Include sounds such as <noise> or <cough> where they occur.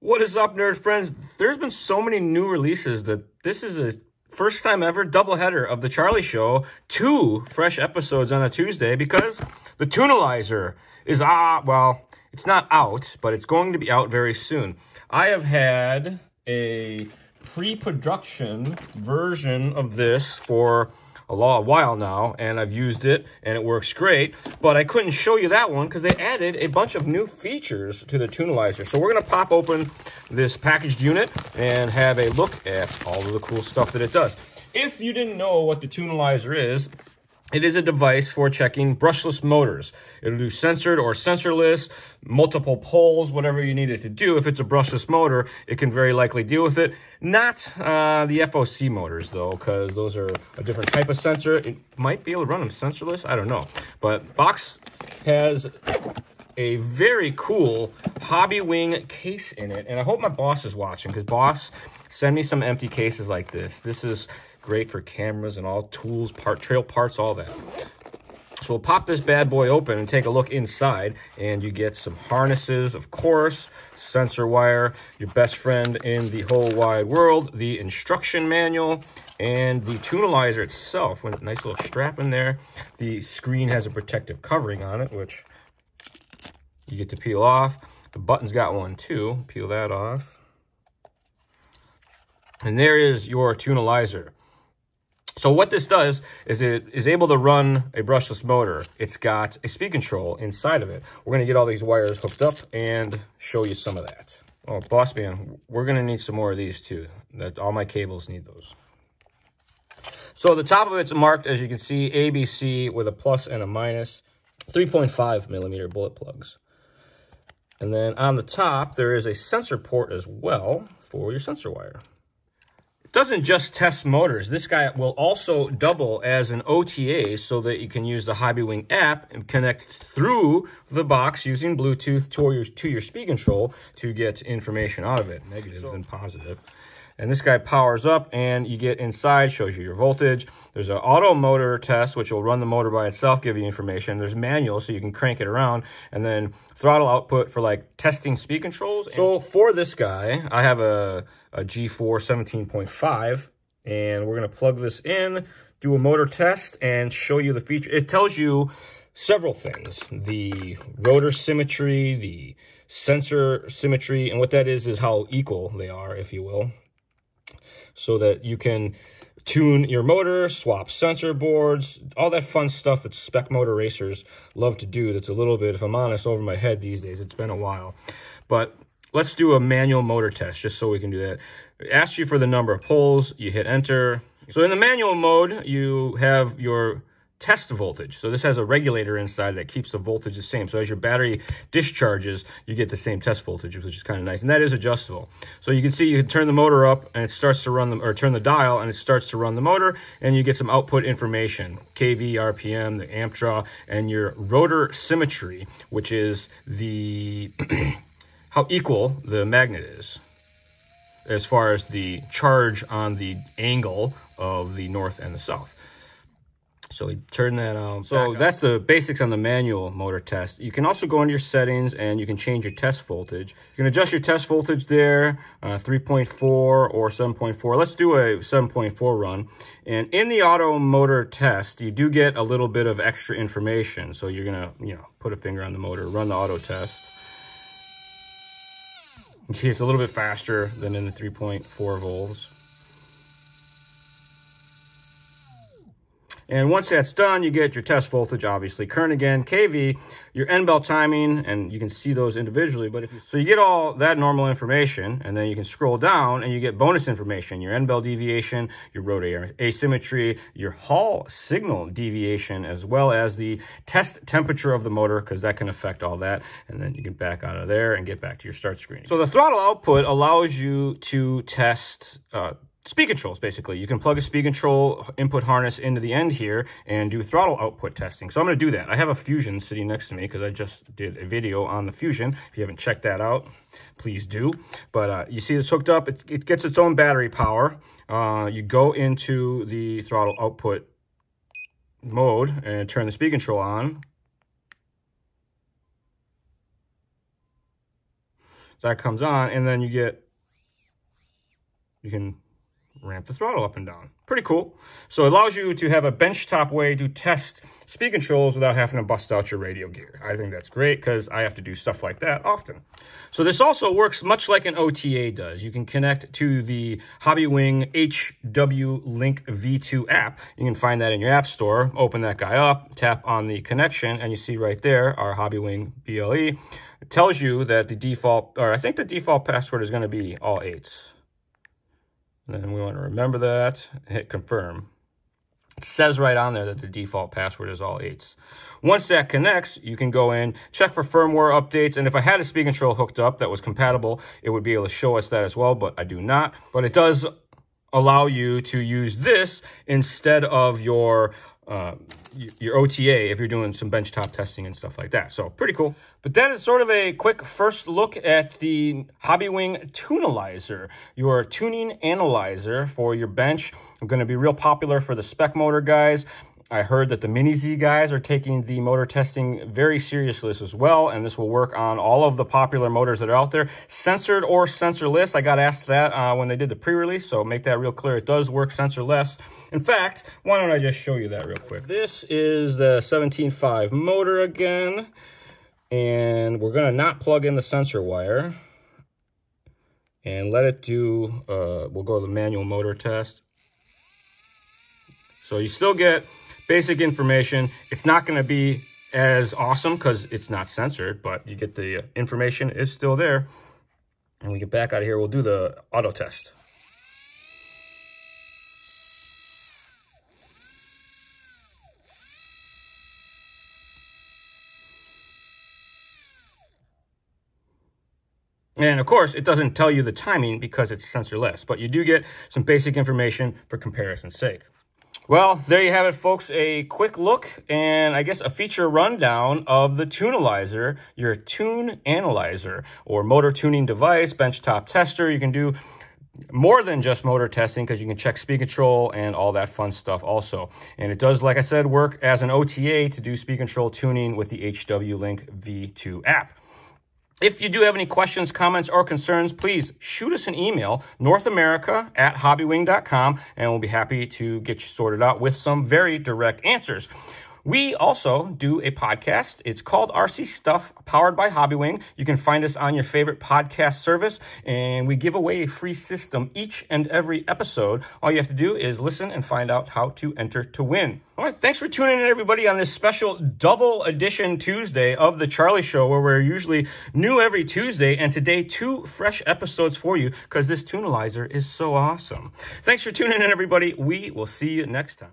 What is up, nerd friends? There's been so many new releases that this is a first time ever doubleheader of The Charlie Show. Two fresh episodes on a Tuesday because the Tunalyzer is, ah, well, it's not out, but it's going to be out very soon. I have had a pre-production version of this for a lot a while now and I've used it and it works great but I couldn't show you that one because they added a bunch of new features to the Tunalyzer so we're gonna pop open this packaged unit and have a look at all of the cool stuff that it does. If you didn't know what the Tunalyzer is it is a device for checking brushless motors. It'll do sensored or sensorless, multiple poles, whatever you need it to do. If it's a brushless motor, it can very likely deal with it. Not uh, the FOC motors, though, because those are a different type of sensor. It might be able to run them sensorless. I don't know. But Box has a very cool Hobbywing case in it. And I hope my boss is watching, because boss, send me some empty cases like this. This is great for cameras and all tools, part trail parts, all that. So we'll pop this bad boy open and take a look inside and you get some harnesses, of course, sensor wire, your best friend in the whole wide world, the instruction manual, and the Tunalyzer itself. With a nice little strap in there. The screen has a protective covering on it, which you get to peel off. The button's got one too. Peel that off. And there is your Tunalyzer. So what this does is it is able to run a brushless motor. It's got a speed control inside of it. We're going to get all these wires hooked up and show you some of that. Oh, boss man, we're going to need some more of these too. That All my cables need those. So the top of it's marked, as you can see, ABC with a plus and a minus. 3.5 millimeter bullet plugs. And then on the top, there is a sensor port as well for your sensor wire doesn't just test motors. This guy will also double as an OTA so that you can use the Hobbywing app and connect through the box using Bluetooth to your, to your speed control to get information out of it, negative so, and positive. And this guy powers up and you get inside, shows you your voltage. There's an auto motor test, which will run the motor by itself, give you information. There's manual, so you can crank it around. And then throttle output for like testing speed controls. So for this guy, I have a, a G4 17.5 and we're gonna plug this in, do a motor test and show you the feature. It tells you several things. The rotor symmetry, the sensor symmetry, and what that is is how equal they are, if you will so that you can tune your motor, swap sensor boards, all that fun stuff that spec motor racers love to do. That's a little bit, if I'm honest, over my head these days. It's been a while. But let's do a manual motor test just so we can do that. It asks you for the number of poles. You hit enter. So in the manual mode, you have your test voltage. So this has a regulator inside that keeps the voltage the same. So as your battery discharges, you get the same test voltage, which is kind of nice. And that is adjustable. So you can see you can turn the motor up and it starts to run the, or turn the dial and it starts to run the motor and you get some output information, KV, RPM, the amp draw, and your rotor symmetry, which is the, <clears throat> how equal the magnet is as far as the charge on the angle of the north and the south. So we turn that on. So that's the basics on the manual motor test. You can also go into your settings and you can change your test voltage. You can adjust your test voltage there, uh, 3.4 or 7.4. Let's do a 7.4 run. And in the auto motor test, you do get a little bit of extra information. So you're gonna, you know, put a finger on the motor, run the auto test. Okay, it's a little bit faster than in the 3.4 volts. And once that's done, you get your test voltage, obviously, current again, KV, your end bell timing, and you can see those individually. But you, so you get all that normal information, and then you can scroll down and you get bonus information, your end bell deviation, your rotor asymmetry, your Hall signal deviation, as well as the test temperature of the motor, because that can affect all that. And then you can back out of there and get back to your start screen. So the throttle output allows you to test uh, speed controls, basically. You can plug a speed control input harness into the end here and do throttle output testing. So I'm going to do that. I have a Fusion sitting next to me because I just did a video on the Fusion. If you haven't checked that out, please do. But uh, you see it's hooked up. It, it, gets its own battery power. Uh, you go into the throttle output mode and turn the speed control on. that comes on, and then you get, you can ramp the throttle up and down. Pretty cool. So it allows you to have a benchtop way to test speed controls without having to bust out your radio gear. I think that's great because I have to do stuff like that often. So this also works much like an OTA does. You can connect to the Hobbywing HW Link V2 app. You can find that in your app store. Open that guy up, tap on the connection, and you see right there our Hobbywing BLE. It tells you that the default, or I think the default password is going to be all eights. And then we want to remember that, hit confirm. It says right on there that the default password is all eights. Once that connects, you can go in, check for firmware updates, and if I had a speed control hooked up that was compatible, it would be able to show us that as well, but I do not. But it does allow you to use this instead of your uh, your OTA if you're doing some benchtop testing and stuff like that. So pretty cool. But that is sort of a quick first look at the Hobbywing Tunalyzer, your tuning analyzer for your bench. I'm going to be real popular for the spec motor guys. I heard that the Mini Z guys are taking the motor testing very seriously as well, and this will work on all of the popular motors that are out there, sensored or sensorless. I got asked that uh, when they did the pre-release, so make that real clear. It does work sensorless. In fact, why don't I just show you that real quick? This is the 17.5 motor again, and we're going to not plug in the sensor wire and let it do, uh, we'll go to the manual motor test. So you still get basic information. It's not going to be as awesome because it's not sensored, but you get the uh, information is still there. And we get back out of here, we'll do the auto test. And of course, it doesn't tell you the timing because it's sensorless, but you do get some basic information for comparison's sake. Well, there you have it, folks. A quick look and I guess a feature rundown of the Tunalyzer, your tune analyzer or motor tuning device, benchtop tester. You can do more than just motor testing because you can check speed control and all that fun stuff also. And it does, like I said, work as an OTA to do speed control tuning with the HW Link V2 app. If you do have any questions, comments, or concerns, please shoot us an email, northamerica at hobbywing.com, and we'll be happy to get you sorted out with some very direct answers. We also do a podcast. It's called RC Stuff, powered by Hobbywing. You can find us on your favorite podcast service, and we give away a free system each and every episode. All you have to do is listen and find out how to enter to win. All right, thanks for tuning in, everybody, on this special double edition Tuesday of The Charlie Show, where we're usually new every Tuesday, and today, two fresh episodes for you because this Tunalyzer is so awesome. Thanks for tuning in, everybody. We will see you next time.